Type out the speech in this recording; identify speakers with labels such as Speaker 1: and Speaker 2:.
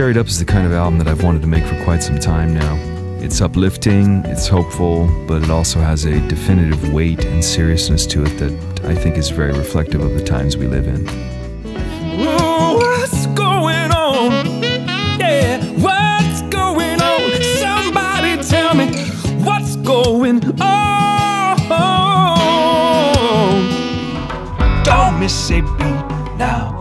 Speaker 1: Carry It Up is the kind of album that I've wanted to make for quite some time now. It's uplifting, it's hopeful, but it also has a definitive weight and seriousness to it that I think is very reflective of the times we live in.
Speaker 2: On. Oh, don't miss a beat now.